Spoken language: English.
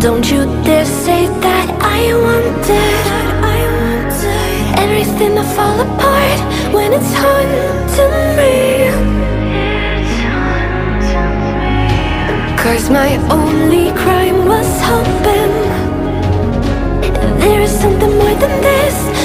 Don't you dare say that I wanted Everything to fall apart when it's haunting me Cause my only crime was hoping There is something more than this